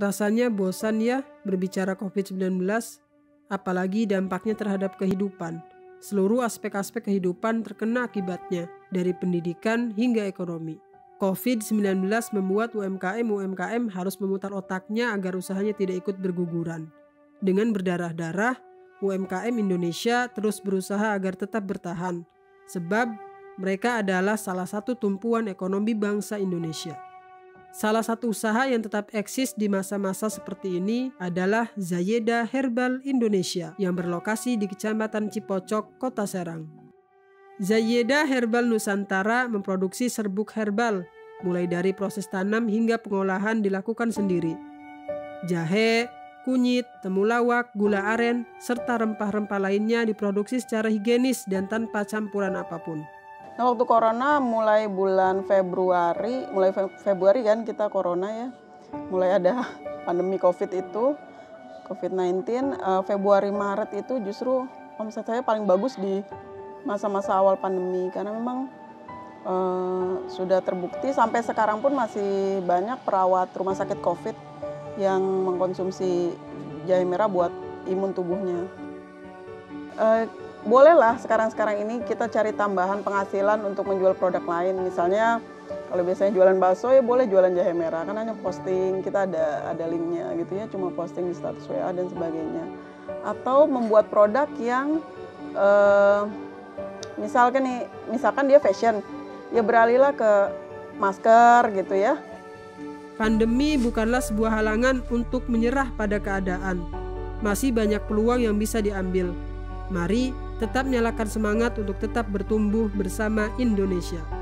Rasanya bosan ya berbicara COVID-19, apalagi dampaknya terhadap kehidupan. Seluruh aspek-aspek kehidupan terkena akibatnya, dari pendidikan hingga ekonomi. COVID-19 membuat UMKM-UMKM harus memutar otaknya agar usahanya tidak ikut berguguran. Dengan berdarah-darah, UMKM Indonesia terus berusaha agar tetap bertahan, sebab mereka adalah salah satu tumpuan ekonomi bangsa Indonesia. Salah satu usaha yang tetap eksis di masa-masa seperti ini adalah Zayeda Herbal Indonesia yang berlokasi di Kecamatan Cipocok, Kota Serang. Zayeda Herbal Nusantara memproduksi serbuk herbal, mulai dari proses tanam hingga pengolahan dilakukan sendiri. Jahe, kunyit, temulawak, gula aren, serta rempah-rempah lainnya diproduksi secara higienis dan tanpa campuran apa pun. Nah waktu corona mulai bulan Februari, mulai Februari kan kita corona ya, mulai ada pandemi COVID itu, COVID-19, uh, Februari Maret itu justru omset saya paling bagus di masa-masa awal pandemi. Karena memang uh, sudah terbukti sampai sekarang pun masih banyak perawat rumah sakit COVID yang mengkonsumsi jahe merah buat imun tubuhnya. Uh, bolehlah sekarang-sekarang ini kita cari tambahan penghasilan untuk menjual produk lain. Misalnya kalau biasanya jualan bakso ya boleh jualan jahe merah. Kan hanya posting kita ada ada linknya gitu ya. Cuma posting di status WA dan sebagainya. Atau membuat produk yang uh, misalkan nih misalkan dia fashion. Ya beralihlah ke masker gitu ya. Pandemi bukanlah sebuah halangan untuk menyerah pada keadaan. Masih banyak peluang yang bisa diambil. Mari tetap nyalakan semangat untuk tetap bertumbuh bersama Indonesia.